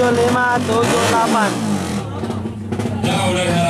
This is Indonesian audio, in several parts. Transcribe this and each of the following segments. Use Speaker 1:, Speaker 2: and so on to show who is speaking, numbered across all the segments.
Speaker 1: 7578. Ya, udah ya.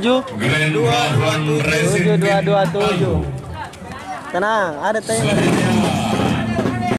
Speaker 2: Tujuh.
Speaker 3: Grand Brabant Racing
Speaker 1: Tujuh dua dua tujuh. Tenang, ada timer.
Speaker 3: Selanjutnya